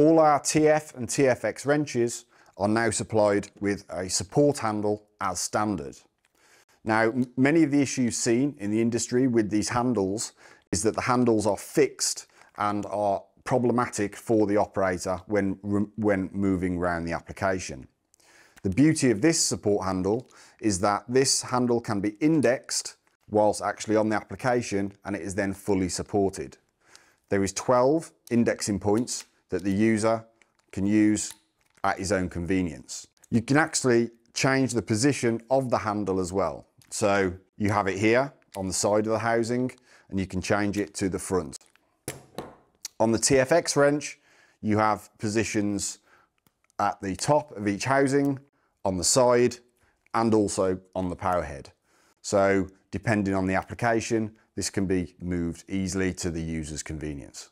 All our TF and TFX wrenches are now supplied with a support handle as standard. Now, many of the issues seen in the industry with these handles is that the handles are fixed and are problematic for the operator when, when moving around the application. The beauty of this support handle is that this handle can be indexed whilst actually on the application and it is then fully supported. There is 12 indexing points that the user can use at his own convenience. You can actually change the position of the handle as well. So you have it here on the side of the housing and you can change it to the front. On the TFX wrench, you have positions at the top of each housing, on the side, and also on the power head. So depending on the application, this can be moved easily to the user's convenience.